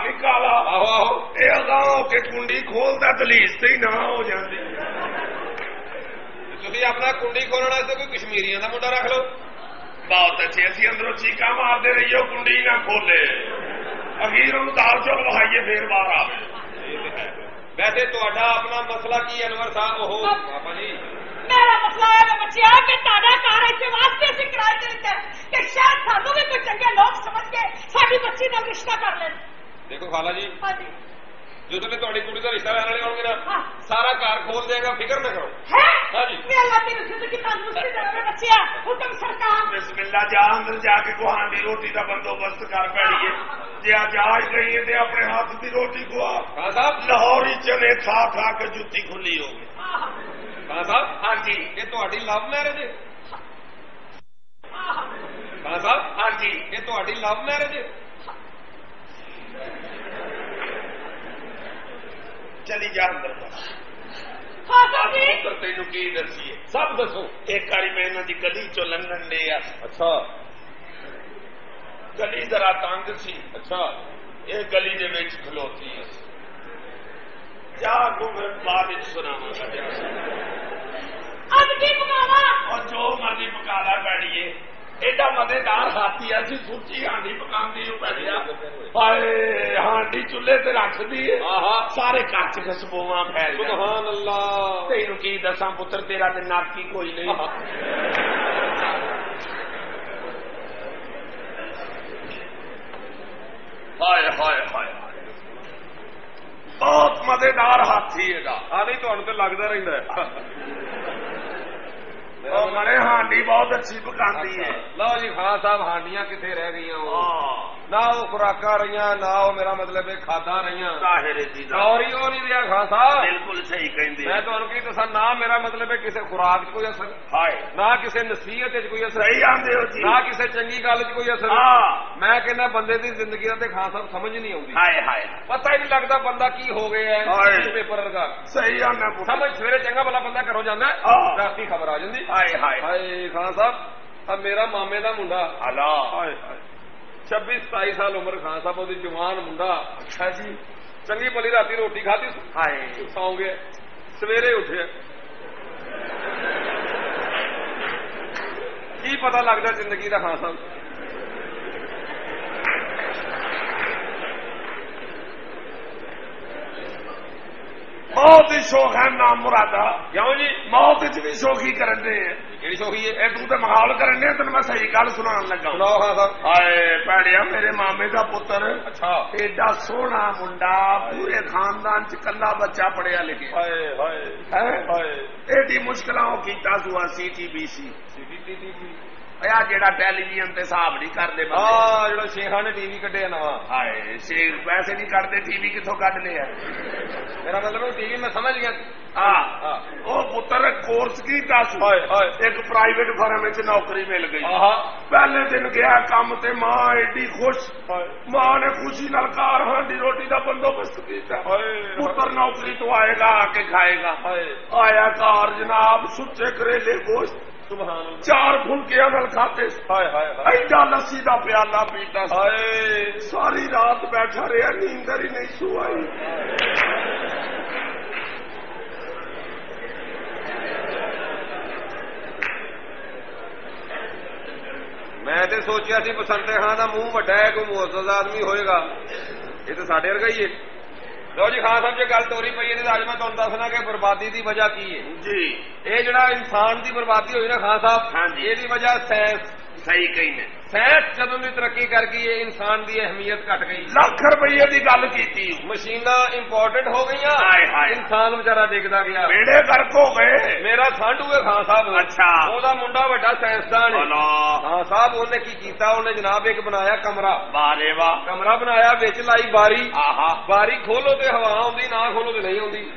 ਨਹੀਂ ਕਾਲਾ ਆਹੋ ਆਹੋ ਇਹ ਅਗਾਂਹ ਹੋ ਕੇ ਕੁੰਡੀ ਖੋਲਦਾ ਦਲੀਸ ਤੇ ਹੀ ਨਾ ਹੋ ਜਾਂਦੀ ਤੁਸੀਂ ਆਪਣਾ ਕੁੰਡੀ ਖੋਲਣ ਵਾਸਤੇ ਕੋਈ ਕਸ਼ਮੀਰੀਆਂ ਦਾ ਮੁੰਡਾ ਰੱਖ ਲਓ ਬਹੁਤ ਅੱਛੇ ਅਸੀਂ ਅੰਦਰੋਂ ਚੀਕਾਂ ਮਾਰਦੇ ਰਹੀਓ ਕੁੰਡੀ ਨਾ ਖੋਲੇ ਅਖੀਰ ਨੂੰ ਦਾਲ ਚੌਲ ਵਹਾਈਏ ਫੇਰ ਬਾਹਰ ਆਵੇ ਇਹ ਤੇ ਹੈ ਵੈਸੇ ਤੁਹਾਡਾ ਆਪਣਾ ਮਸਲਾ ਕੀ ਹੈ ਅਨਵਰ ਸਾਹਿਬ ਉਹ ਬਾਬਾ ਜੀ ਮੇਰਾ ਮਸਲਾ ਹੈ ਵੇ ਬੱਚਿਆ ਕਿ ਤੁਹਾਡਾ ਘਰ ਇੱਥੇ ਵਾਸਤੇ ਅਸੀਂ ਕਿਰਾਏ ਤੇ ਲਿੱਤਾ ਹੈ ਕਿ ਸ਼ਾਇਦ ਸਾਨੂੰ ਵੀ ਕੋਈ ਚੰਗੇ ਲੋਕ ਸਮਝ ਕੇ ਸਾਡੀ ਬੱਚੀ ਨਾਲ ਰਿਸ਼ਤਾ ਕਰ ਲੈਣ ਦੇਖੋ ਖਾਲਾ ਜੀ ਹਾਂਜੀ ਜਦੋਂ ਤੇ ਤੁਹਾਡੀ ਕੁੜੀ ਦਾ ਰਿਸ਼ਤਾ ਲੈਣ ਵਾਲੇ ਆਉਣਗੇ ਨਾ ਹਾਂ। ਸਾਰਾ ਘਰ ਖੋਲ ਦੇਗਾ ਫਿਕਰ ਨਾ ਕਰੋ ਹੈ ਹਾਂਜੀ। ਵੀ ਅੱਲਾਹ ਤੇਰੀ ਜ਼ਿੰਦਗੀ ਤੰਦਰੁਸਤੀ ਦੇ ਵੇ ਬੱਚਿਆ ਹੁਕਮ ਸਰਕਾਰ ਬਿਸਮਿਲ੍ਲਾ ਜਾ ਅੰਦਰ ਜਾ ਕੇ ਗੁਹਾਨ ਦੀ ਰੋਟੀ ਦਾ ਬੰਦੋਬਸਤ ਕਰ ਪੈਣੀਏ ਜੇ ਅੱਜ ਆਜ ਗਈ ਹੈ ਤੇ ਆਪਣੇ ਹੱਥ ਦੀ ਰੋਟੀ ਖਵਾ ਖਾਨ ਸਾਹਿਬ ਲਾਹੌਰੀ ਚਨੇ ਖਾ ਖਾ ਕੇ ਜੁੱਤੀ ਖੁੱਲੀ ਹੋ ਗਈ ਆਹ ਖਾਨ ਸਾਹਿਬ ਹਾਂਜੀ ਇਹ ਤੁਹਾਡੀ ਲਵ ਮੈਰਿਜ ਹੈ ਆਹ ਖਾਨ ਸਾਹਿਬ ਹਾਂਜੀ ਇਹ ਤੁਹਾਡੀ ਲਵ ਮੈਰਿਜ ਹੈ ਚਲੀ ਜਾ ਅੰਦਰ ਖਾਸਾ ਜੀ! ਪੁੱਤਰ ਤੈਨੂੰ ਕੀ ਦਸੀਏ? ਸਭ ਦੱਸੋ। ਇੱਕ ਵਾਰੀ ਮੈਂ ਇਹਨਾਂ ਦੀ ਗਲੀ ਚੋਂ ਲੰਘਣ ਦੇ ਆ। ਅੱਛਾ। ਗਲੀ ਜ਼ਰਾ ਤੰਗ ਸੀ। ਅੱਛਾ। ਇਹ ਗਲੀ ਦੇ ਵਿੱਚ ਖਲੋਤੀ ਹੈ ਜਾ ਕੋ ਫਿਰ ਬਾਅਦ ਵਿੱਚ ਸੁਣਾਵਾਂਗਾ। ਅੱਜ ਕੀ ਪਕਾਵਾ? ਔਰ ਜੋ ਮਰਜ਼ੀ ਪਕਾ ਲੈ ਬੈਠੀਏ ਐਡਾ ਮਜ਼ੇਦਾਰ ਹਾਥੀ ਆ ਸੀ ਸੁੱਚੀ ਹਾਂਡੀ ਪਕਾਉਂਦੀ ਉਹ ਬੈਠਿਆ ਹਾਏ ਹਾਂਡੀ ਚੁੱਲ੍ਹੇ ਤੇ ਰੱਖਦੀ ਏ। ਆਹਾ। ਸਾਰੇ ਘਰ ਚ ਖਸਬੂਆਂ ਫੈਲ ਜਾਂਦੀਆਂ। ਸੁਭਾਨ ਅੱਲਾਹ ਤੈਨੂੰ ਕੀ ਦੱਸਾਂ ਪੁੱਤਰ ਤੇਰਾ ਤੇ ਨਾਕੀ ਕੋਈ ਨਹੀਂ। ਹਾਏ ਹਾਏ ਹਾਏ। ਬਹੁਤ ਮਜ਼ੇਦਾਰ ਹਾਥੀ ਹੈਗਾ ਆ ਨਹੀਂ ਤੁਹਾਨੂੰ ਤੇ ਲੱਗਦਾ ਰਹਿੰਦਾ ਉਹ ਮਰੇ ਹਾਂਡੀ ਬਹੁਤ ਅੱਛੀ ਪਕਾਉਂਦੀ ਹੈ। ਲਓ ਜੀ ਖਾਨ ਸਾਹਿਬ ਹਾਂਡੀਆਂ ਕਿੱਥੇ ਰਹਿ ਗਈਆਂ ਉਹ? ਨਾ ਉਹ ਖੁਰਾਕਾਂ ਰਹੀਆਂ ਨਾ ਉਹ ਮੇਰਾ ਮਤਲਬ ਹੈ ਖਾਦਾਂ ਰਹੀਆਂ। ਜ਼ਾਹਿਰ ਜੀ ਦਾ। ਔਰ ਹੀ ਉਹ ਨਹੀਂ ਰਿਹਾ ਸਾਹਿਬ ਬਿਲਕੁਲ ਸਹੀ ਕਹਿੰਦੇ ਮੈਂ ਤੁਹਾਨੂੰ ਕੀ ਦੱਸਾਂ ਨਾ ਮੇਰਾ ਮਤਲਬ ਹੈ ਕਿਸੇ ਖੁਰਾਕ 'ਚ ਕੋਈ ਅਸਰ ਹਾਏ। ਨਾ ਕਿਸੇ ਨਸੀਹਤ 'ਚ ਕੋਈ ਅਸਰ। ਸਹੀ ਆਂਦੇ ਹੋ ਜੀ। ਨਾ ਕਿਸੇ ਚੰਗੀ ਗੱਲ 'ਚ ਕੋਈ ਅਸਰ। ਹਾਂ। ਮੈਂ ਕਹਿੰਦਾ ਬੰਦੇ ਦੀ ਜ਼ਿੰਦਗੀ ਦਾ ਤੇ ਸਾਹਿਬ ਸਮਝ ਨਹੀਂ ਆਉਂਦੀ। ਹਾਏ ਹਾਏ। ਪਤਾ ਹੀ ਨਹੀਂ ਲੱਗਦਾ ਬੰਦਾ ਕੀ ਹੋ ਗਿਆ। ਹੈ ਪੇਪਰ ਵਰਗਾ ਸਹੀ ਆਂਦਾ ਪੁੱਤਰ ਸਮਝ ਸਵੇਰੇ ਚੰਗਾ ਭਲਾ ਬੰਦਾ ਘਰੋਂ ਜਾਂਦਾ। ਰਾਤੀ ਖਬਰ ਆ ਜਾਂਦੀ। ਹਾਏ ਹਾਏ। ਹਾਏ ਖਾਨ ਸਾਹਿਬ ਆ ਮੇਰਾ ਮਾਮੇ ਦਾ ਮੁੰਡਾ। ਹਲਾ ਹਾਏ ਹਾਏ। 26 27 ਸਾਲ ਉਮਰ ਖਾਨ ਸਾਹਿਬ ਉਹਦੀ ਜਵਾਨ ਮੁੰਡਾ। ਅੱਛਾ ਜੀ। ਚੰਗੀ ਭਲੀ ਰਾਤੀ ਰੋਟੀ ਖਾਧੀ ਹਾਏ। ਸੌਂ ਗਿਆ। ਸਵੇਰੇ ਉੱਠਿਆ। ਕੀ ਪਤਾ ਲੱਗਦਾ ਜ਼ਿੰਦਗੀ ਦਾ ਖਾਨ ਸਾਹਿਬ? ਮੌਤ ਦੀ ਸ਼ੌਕ ਹੈ ਨਾਮ ਮੁਰਾਦਾ। ਕਿਉਂ ਜੀ? ਮੌਤ ਵਿੱਚ ਵੀ ਸ਼ੌਕੀ ਕਰਨ ਦੇ ਆ। ਕਿਹੜੀ ਸ਼ੋਖੀ ਹੈ ਇਹ ਤੂੰ ਤੇ ਮਾਹੌਲ ਕਰਨ ਦੇ ਤੈਨੂੰ ਮੈਂ ਸਹੀ ਗੱਲ ਸੁਣਾਉਣ ਲੱਗਾ ਸੁਣਾਓ ਖਾਨ ਸਾਹਿਬ ਹਾਏ ਭੈੜਿਆ ਮੇਰੇ ਮਾਮੇ ਦਾ ਪੁੱਤਰ। ਅੱਛਾ। ਏਡਾ ਸੋਹਣਾ ਮੁੰਡਾ ਪੂਰੇ ਖਾਨਦਾਨ ਚ ਕੱਲਾ ਬੱਚਾ ਪੜਿਆ ਲਿਖਿਆ। ਹਾਏ ਹਾਏ ਹੈ? ਹਾਏ। ਏਡੀ ਮੁਸ਼ਕਲਾਂ ਉਹ ਕੀਤਾ ਸੁਆ ਸੀਟੀਬੀਸੀ ਸੀਟੀਟੀ ਆ ਜਿਹੜਾ ਟੈਲੀਵਿਜ਼ਨ ਤੇ ਹਿਸਾਬ ਨਹੀਂ ਕਰਦੇ ਬੰਦੇ। ਆ ਜਿਹੜਾ ਸ਼ੇਖਾਂ ਨੇ ਟੀਵੀ ਕੱਢਿਆ ਨਵਾਂ। ਹਾਏ ਸ਼ੇਰ ਪੈਸੇ ਨਹੀਂ ਕੱਢਦੇ ਟੀਵੀ ਕਿੱਥੋਂ ਕੱਢ ਲਿਆ ਮੇਰਾ ਮਤਲਬ ਉਹ ਟੀਵੀ ਮੈਂ ਸਮਝ ਗਿਆ ਹਾਂ ਹਾਂ ਉਹ ਪੁੱਤਰ ਕੋਰਸ ਕੀਤਾ ਸੀ। ਇੱਕ ਪ੍ਰਾਈਵੇਟ ਫਰਮ ਵਿੱਚ ਨੌਕਰੀ ਮਿਲ ਗਈ। ਪਹਿਲੇ ਦਿਨ ਗਿਆ ਕੰਮ ਤੇ ਮਾਂ ਐਡੀ ਖੁਸ਼। ਮਾਂ ਨੇ ਖੁਸ਼ੀ ਨਾਲ ਘਰ ਹਾਂਡੀ ਰੋਟੀ ਦਾ ਬੰਦੋਬਸਤ ਕੀਤਾ। ਪੁੱਤਰ ਨੌਕਰੀ ਤੋਂ ਆਏਗਾ ਆ ਕੇ ਖਾਏਗਾ। ਆਇਆ ਘਰ ਜਨਾਬ ਸੁੱਚੇ ਕਰੇਲੇ ਗੋਸ਼ਤ। ਸੁਭਾਨ ਚਾਰ ਫੁਲਕਿਆਂ ਨਾਲ ਖਾਤੇ ਹਾਏ ਹਾਏ ਐਡਾ ਲੱਸੀ ਦਾ ਪਿਆਲਾ ਪੀਤਾ। ਹਾਏ। ਸਾਰੀ ਰਾਤ ਬੈਠਾ ਰਿਹਾ ਨੀਂਦਰ ਹੀ ਨਹੀਂ ਸੁਆਈ ਮੈਂ ਤੇ ਸੋਚਿਆ ਸੀ ਬਸੰਤੇ ਖਾਨ ਦਾ ਮੂੰਹ ਵੱਡਾ ਹੈ ਕੋਈ ਮੁਅੱਜ਼ਜ਼ ਆਦਮੀ ਹੋਏਗਾ। ਇਹ ਤਾਂ ਸਾਡੇ ਵਰਗਾ ਹੀ ਹੈ। ਲੋ ਜੀ ਖਾਨ ਸਾਹਿਬ ਜੇ ਗੱਲ ਤੋਰੀ ਪਈ ਤੇ ਅੱਜ ਮੈਂ ਤੁਹਾਨੂੰ ਦੱਸਣਾ ਕਿ ਬਰਬਾਦੀ ਦੀ ਵਜ੍ਹਾ ਕੀ ਹੈ। ਜੀ। ਇਹ ਜਿਹੜਾ ਇਨਸਾਨ ਦੀ ਬਰਬਾਦੀ ਹੋਈ ਨਾ ਖਾਨ ਸਾਹਿਬ ਹਾਂਜੀ। ਇਹਦੀ ਵਜ੍ਹਾ ਸਾਇੰਸ ਸਹੀ ਕਹਿੰਦੇ ਸਾਇੰਸ ਜਦੋਂ ਦੀ ਤਰੱਕੀ ਕਰ ਗਈ ਹੈ ਇਨਸਾਨ ਦੀ ਅਹਿਮੀਅਤ ਘਟ ਗਈ। ਲੱਖ ਰੁਪਏ ਦੀ ਗੱਲ ਕੀਤੀ। ਮਸ਼ੀਨਾਂ ਇੰਪੋਰਟੈਂਟ ਹੋ ਗਈਆਂ। ਹਾਏ ਹਾਏ। ਇਨਸਾਨ ਵਿਚਾਰਾ ਡਿੱਗਦਾ ਗਿਆ। ਬੇੜੇ ਗਰਕ ਹੋ ਗਏ। ਮੇਰਾ ਸਾਂਢੂ ਹੈ ਖਾਨ ਸਾਹਿਬ। ਅੱਛਾ। ਉਹਦਾ ਮੁੰਡਾ ਵੱਡਾ ਸਾਇੰਸਦਾਨ ਹੈ। ਖਾਨ ਸਾਹਿਬ ਉਹਨੇ ਕੀ ਕੀਤਾ? ਉਹਨੇ ਜਨਾਬ ਇੱਕ ਬਣਾਇਆ ਕਮਰਾ। ਬਾਰੇ ਵਾਹ। ਕਮਰਾ ਬਣਾਇਆ ਵਿੱਚ ਲਾਈ ਬਾਰੀ। ਆਹਾ। ਬਾਰੀ ਖੋਲੋ ਤੇ ਹਵਾ ਆਉਂਦੀ ਨਾ ਖੋਲੋ ਤੇ ਨਹੀਂ ਆਉਂਦੀ।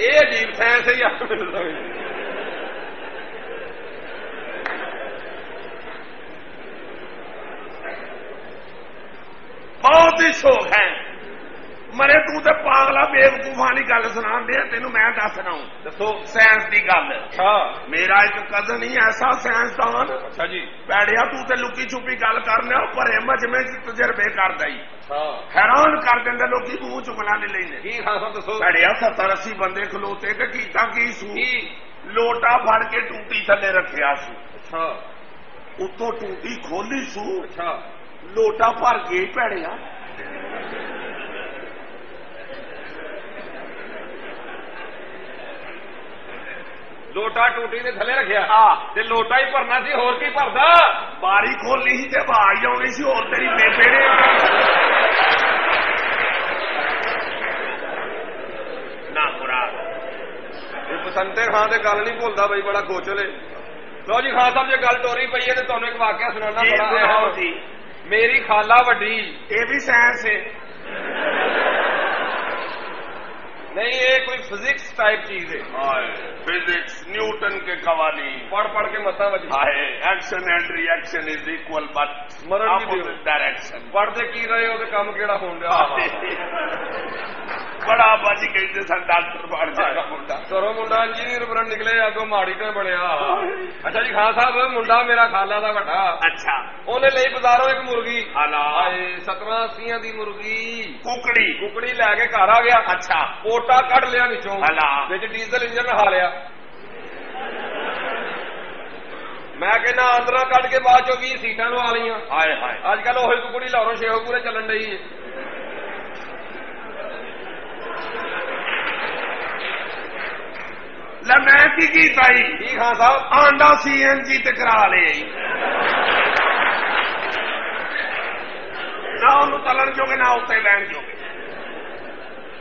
ਇਹ ਅਜੀਬ ਸਾਇੰਸ ਹੈ ਯਾਰ ਮੈਨੂੰ ਸਮਝ ਨਹੀਂ। ਬਹੁਤ ਹੀ ਸ਼ੌਕ ਹੈ। ਮਰੇ ਤੂੰ ਤੇ ਪਾਗਲਾ ਬੇਵਕੂਫਾਂ ਦੀ ਗੱਲ ਸੁਣਾਉਂਦੇ ਆ ਤੈਨੂੰ ਮੈਂ ਦੱਸਣਾ ਹੂੰ ਦੱਸੋ ਸਾਇੰਸ ਦੀ ਗੱਲ। ਅੱਛਾ ਮੇਰਾ ਇੱਕ ਕਜ਼ਨ ਹੀ ਐਸਾ ਸਾਇੰਸਦਾਨ ਅੱਛਾ ਜੀ। ਪੈੜਿਆ ਤੂੰ ਤੇ ਲੁਕੀ ਛੁਪੀ ਗੱਲ ਕਰਨਾ ਭਰੇ ਮਜਮੇ ਚ ਤਜਰਬੇ ਕਰਦਾ ਹੀ। ਅੱਛਾ ਹੈਰਾਨ ਕਰ ਦਿੰਦੇ ਲੋਕੀ ਮੂੰਹ ਚੁਗਲਾ ਨਹੀਂ ਲੈਂਦੇ। ਕੀ ਸਾਹਿਬ ਦੱਸੋ। ਪੈੜਿਆ 70 80 ਬੰਦੇ ਖਲੋਤੇ ਕਿ ਕੀਤਾ ਕੀ ਸੂ? ਲੋਟਾ ਫੜ ਕੇ ਟੂਟੀ ਥੱਲੇ ਰੱਖਿਆ ਸੀ। ਅੱਛਾ। ਉੱਤੋਂ ਟੂਟੀ ਖੋਲੀ ਸੂ। ਅੱਛਾ। ਲੋਟਾ ਭਰ ਹੀ ਪੈੜਿਆ ਲੋਟਾ ਟੂਟੀ ਦੇ ਥੱਲੇ ਰੱਖਿਆ। ਆ ਤੇ ਲੋਟਾ ਹੀ ਭਰਨਾ ਸੀ ਹੋਰ ਕੀ ਭਰਦਾ? ਬਾਰੀ ਖੋਲੀ ਸੀ ਤੇ ਆਵਾਜ਼ ਆਉਣੀ ਸੀ ਹੋਰ ਤੇਰੀ ਬੇਬੇ ਨੇ। ਨਾ ਮੁਰਾਦ। ਇਹ ਬਸੰਤੇ ਖਾਨ ਤੇ ਗੱਲ ਨਹੀਂ ਭੁੱਲਦਾ ਬਈ ਬੜਾ ਗੋਚਲੇ। ਲੋ ਜੀ ਖਾਨ ਸਾਹਿਬ ਜੇ ਗੱਲ ਟੋਰੀ ਪਈ ਹੈ ਤੇ ਤੁਹਾਨੂੰ ਇੱਕ ਵਾਕਿਆ ਸੁਣਾਉਣਾ ਬੜਾ ਸੁਣਾਓ ਅਹਿਮ। ਜੀ ਮੇਰੀ ਖਾਲਾ ਵੱਡੀ ਇਹ ਵੀ ਸਾਇੰਸ ਹੈ ਨਹੀਂ ਇਹ ਕੋਈ ਫਿਜ਼ਿਕਸ ਟਾਈਪ ਚੀਜ਼ ਹੈ ਹਾਏ फिजिक्स न्यूटन के कवानीन ਪੜ ਪੜ ਕੇ ਮਤਾਂ ਵੱਜੀ हाय action and reaction is equal but स्मरण भी दियो। opposite डायरेक्शन ਪੜਦੇ ਕੀ ਰਹੇ ਹੋ ਤੇ ਕੰਮ ਕਿਹੜਾ ਹੋਣ ਡਿਆ ਬੜਾ ਬਾਜੀ ਕਹਿੰਦੇ ਸਨ ਡਾਕਟਰ ਬਣ ਜਾਏਗਾ ਮੁੰਡਾ ਕਰੋ ਮੁੰਡਾ ਇੰਜੀਨੀਅਰ ਬਣ ਨਿਕਲੇ ਅੱਗੋਂ ਮਾੜੀ ਤੇ ਬਣਿਆ ਅੱਛਾ ਜੀ ਖਾਨ ਸਾਹਿਬ ਮੁੰਡਾ ਮੇਰਾ ਖਾਲਾ ਦਾ ਵੱਡਾ ਅੱਛਾ ਉਹਨੇ ਲਈ ਬਾਜ਼ਾਰੋਂ ਇੱਕ ਮੁਰਗੀ ਹਾਲਾ ਹਾਏ 17 80 ਦੀ ਮੁਰਗੀ। ਕੁਕੜੀ। ਕੁਕੜੀ ਲੈ ਕੇ ਘਰ ਆ ਗਿਆ। ਅੱਛਾ। ਪੋਟਾ ਕੱਢ ਲਿਆ ਵਿੱਚੋਂ। ਹਲਾ। ਵਿੱਚ ਡੀਜ਼ਲ ਇੰਜਨ ਨਹਾ ਲਿਆ। ਮੈਂ ਕਹਿੰਦਾ ਅੰਦਰਾਂ ਕੱਢ ਕੇ ਬਾਅਦ ਚੋਂ 20 ਸੀਟਾਂ ਲਵਾ ਲਈਆਂ। ਹਾਏ ਹਾਏ। ਅੱਜ ਕੱਲ ਉਹੀ ਕੁਕੜੀ ਲਾਹੌਰੋਂ ਸ਼ੇਖੂਪੁਰੇ ਚੱਲਣ ਡਈ ਹੈ ਲੈ ਮੈਂ ਕੀ ਕੀਤਾ ਈ ਕੀ ਖਾਨ ਸਾਹਿਬ? ਆਂਡਾ ਸੀਐਨਜੀ ਤੇ ਕਰਾ ਲਿਆ ਈ ਨਾ ਉਹਨੂੰ ਤਲਣ ਜੋਗੇ ਨਾ ਉੱਤੇ ਬੈਣ ਜੋਗੇ।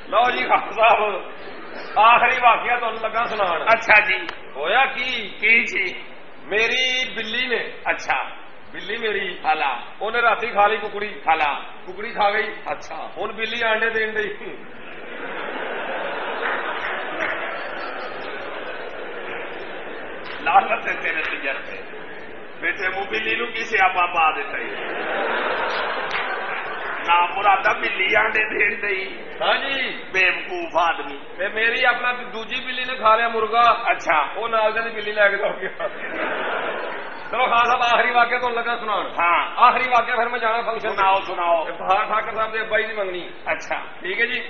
ਲਓ ਜੀ ਖਾਨ ਸਾਹਿਬ ਆਖਰੀ ਵਾਕਿਆ ਤੁਹਾਨੂੰ ਲੱਗਾ ਸੁਣਾਉਣ। ਅੱਛਾ ਜੀ। ਹੋਇਆ ਕੀ? ਕੀ ਜੀ? ਮੇਰੀ ਬਿੱਲੀ ਨੇ ਅੱਛਾ। ਬਿੱਲੀ ਮੇਰੀ ਹਾਲਾ। ਉਹਨੇ ਰਾਤੀ ਖਾ ਲਈ ਕੁਕੜੀ। ਹਾਲਾ। ਕੁਕੜੀ ਖਾ ਗਈ। ਅੱਛਾ। ਹੁਣ ਬਿੱਲੀ ਆਂਡੇ ਦੇਣ ਡਈ। ਲਾਲਤ ਹੈ ਤੇਰੇ ਤਜਰਬੇ ਬੇਟੇ ਮੂੰ ਬਿੱਲੀ ਨੂੰ ਕਿਸੇ ਆਪਾ ਪਾ ਦਿੱਤਾ ਨਾ ਮੁਰਾਦਾ ਬਿੱਲੀ ਆਂਡੇ ਦੇਣ ਦਈ ਹਾਂਜੀ। ਬੇਵਕੂਫ ਆਦਮੀ। ਤੇ ਮੇਰੀ ਆਪਣਾ ਦੂਜੀ ਬਿੱਲੀ ਨੇ ਖਾ ਲਿਆ ਮੁਰਗਾ। ਅੱਛਾ। ਉਹ ਨਾਲ ਦੇ ਬਿੱਲੀ ਲੈ ਕੇ ਦੌੜ ਗਿਆ। ਚਲੋ ਖਾਨ ਸਾਹਿਬ ਆਖਰੀ ਵਾਕਿਆ ਤੁਹਾਨੂੰ ਲੱਗਾ ਸੁਣਾਉਣ? ਹਾਂ। ਆਖਰੀ ਵਾਕਿਆ ਫਿਰ ਮੈਂ ਜਾਣਾ ਫੰਕਸ਼ਨ ਸੁਣਾਓ ਸੁਣਾਓ। ਬਹਾਰ ਠਾਕਰ ਸਾਹਿਬ ਦੇ ਅੱਬਾ ਜੀ ਦੀ ਮੰਗਣੀ। ਅੱਛਾ। ਠੀਕ ਹੈ ਜੀ।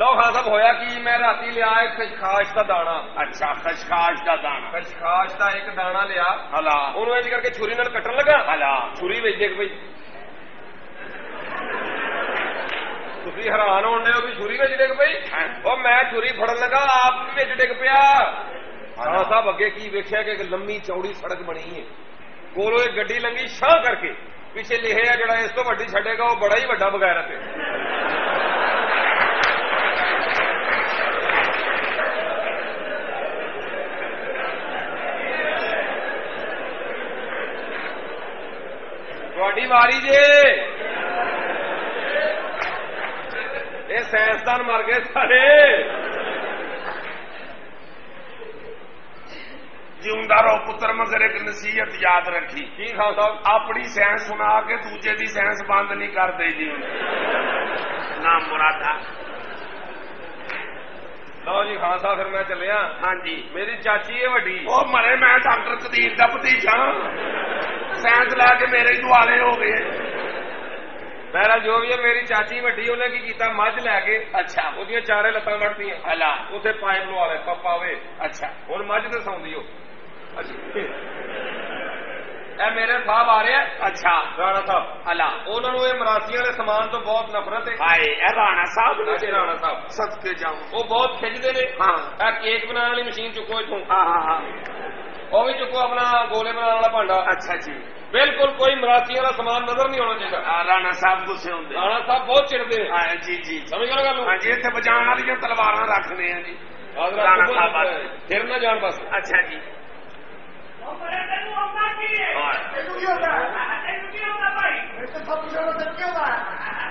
ਲਓ ਖਾਨ ਸਾਹਿਬ ਹੋਇਆ ਕੀ? ਮੈਂ ਰਾਤੀ ਲਿਆ ਇੱਕ ਖਸ਼ਖਾਸ਼ ਦਾ ਦਾਣਾ। ਅੱਛਾ ਖਸ਼ਖਾਸ਼ ਦਾ ਦਾਣਾ। ਖਸ਼ਖਾਸ਼ ਦਾ ਇੱਕ ਦਾਣਾ ਲਿਆ। ਹਲਾ। ਉਹਨੂੰ ਇੰਜ ਕਰਕੇ ਛੁਰੀ ਨਾਲ ਕੱਟਣ ਲੱਗਾ। ਹਲਾ। ਛੁਰੀ ਵਿੱਚ ਡਿੱਗ ਪਈ ਤੁਸੀਂ ਹੈਰਾਨ ਹੋਣ ਹੋ ਵੀ ਛੁਰੀ ਵਿੱਚ ਡਿੱਗ ਪਈ? ਹੈਂ? ਉਹ ਮੈਂ ਛੁਰੀ ਫੜਨ ਲੱਗਾ ਆਪ ਵੀ ਵਿੱਚ ਡਿੱਗ ਪਿਆ। ਹਾਂ। ਸਾਹਿਬ ਅੱਗੇ ਕੀ ਵੇਖਿਆ ਕਿ ਇੱਕ ਲੰਮੀ ਚੌੜੀ ਸੜਕ ਬਣੀ ਹੈ। ਕੋਲੋਂ ਇੱਕ ਗੱਡੀ ਲੰਗੀ ਸ਼ਾਹ ਕਰਕੇ। ਪਿੱਛੇ ਲਿਖਿਆ ਜਿਹੜਾ ਇਸ ਤੋਂ ਵੱਡੀ ਛੱਡੇਗਾ ਉਹ ਬੜਾ ਹੀ ਵੱਡਾ ਬਗੈਰਤ ਹੈ ਤੁਹਾਡੀ ਵਾਰੀ ਜੇ। ਇਹ ਸਾਇੰਸਦਾਨ ਮਰ ਗਏ ਸਾਰੇ। ਜਿਉਂਦਾ ਰਹੋ ਪੁੱਤਰ ਮਗਰ ਇੱਕ ਨਸੀਹਤ ਯਾਦ ਰੱਖੀ। ਕੀ ਖਾਨ ਸਾਹਿਬ। ਆਪਣੀ ਸਾਇੰਸ ਸੁਣਾ ਕੇ ਦੂਜੇ ਦੀ ਸਾਇੰਸ ਬੰਦ ਨਹੀਂ ਕਰਦੇ ਜੀ। ਨਾ ਮੁਰਾਦਾ। ਲਓ ਜੀ ਖਾਨ ਸਾਹਿਬ ਫਿਰ ਮੈਂ ਚੱਲਿਆ। ਹਾਂਜੀ। ਮੇਰੀ ਚਾਚੀ ਹੈ ਵੱਡੀ। ਉਹ ਮਰੇ ਮੈਂ ਡਾਕਟਰ ਕਦੀਰ ਦਾ ਭਤੀਜਾ। ਸਾਇੰਸ ਲੈ ਕੇ ਮੇਰੇ ਹੀ ਦੁਆਲੇ ਹੋ ਗਏ। ਮੇਰਾ ਜੋ ਵੀ ਹੈ ਮੇਰੀ ਚਾਚੀ ਵੱਡੀ ਉਹਨੇ ਕੀ ਕੀਤਾ? ਮੱਝ ਲੈ ਕੇ ਅੱਛਾ। ਉਹਦੀਆਂ ਚਾਰੇ ਲੱਤਾਂ ਵੱਢਤੀਆਂ। ਹਲਾ ਉਥੇ ਪਾਈਪ ਲਵਾ ਲੈ ਪਪਾਵੇ ਅੱਛਾ। ਹੁਣ ਮੱਝ ਤੇ ਸੌਂਦੀ ਉਹ। ਇਹ ਮੇਰੇ ਸਾਹਿਬ ਆ ਰਿਹਾ? ਅੱਛਾ। ਰਾਣਾ ਸਾਹਿਬ। ਹਲਾ ਉਹਨਾਂ ਨੂੰ ਇਹ ਮਰਾਸੀਆਂ ਦੇ ਸਮਾਨ ਤੋਂ ਬਹੁਤ ਨਫ਼ਰਤ ਹੈ। ਹਾਏ ਇਹ ਰਾਣਾ ਸਾਹਿਬ ਨੇ ਅੱਛਾ ਰਾਣਾ ਸਾਹਿਬ। ਸਦਕੇ ਜਾਉਂ ਉਹ ਬਹੁਤ ਖਿੱਚਦੇ ਨੇ। ਹਾਂ। ਇਹ ਕੇਕ ਬਣਾਉਣ ਵਾਲੀ ਮਸ਼ੀਨ ਚੁੱਕੋ ਇਥੋਂ। ਹਾਂ ਹਾਂ ਹਾਂ। ਉਹ ਵੀ ਚੁੱਕੋ ਆਪਣਾ ਗੋਲੇ ਬਣਾਉਣ ਵਾਲਾ ਭਾਂਡਾ ਅੱਛਾ ਜੀ ਬਿਲਕੁਲ ਕੋਈ ਮਰਾਸੀਆਂ ਦਾ ਸਮਾਨ ਨਜ਼ਰ ਨਹੀਂ ਆਉਣਾ ਚਾਹੀਦਾ ਆ ਰਾਣਾ ਸਾਹਿਬ ਗੁੱਸੇ ਹੁੰਦੇ ਰਾਣਾ ਸਾਹਿਬ ਬਹੁਤ ਚਿੜਦੇ ਨੇ ਹਾਂ ਜੀ ਜੀ ਸਮਝ ਗਏ ਨਾ ਗੱਲ ਨੂੰ ਹਾਂਜੀ ਇੱਥੇ ਬਜਾਣ ਵਾਲੀਆਂ ਤਲਵਾਰਾਂ ਰੱਖਦੇ ਆ ਜੀ ਹਾਜ਼ਰਾ ਰਾਣਾ ਕਬੂਲ ਸਾਹਿਬ ਹੈ। ਫਿਰ ਨਾ ਜਾਣ ਬਸ ਅੱਛਾ ਜੀ ਉਹ ਮਰੇ ਤੈਨੂੰ ਆਉਂਦਾ ਕੀ ਹੈ ਹਾਂ ਤੈਨੂੰ ਕੀ ਹੁੰਦਾ ਤੈਨੂੰ ਕੀ ਹੁੰਦਾ ਭਾਈ ਇੱਥੇ ਸਭ ਕੁਝ ਉਹਨਾਂ ਤੇ ਕਿਉਂ ਆਇਆ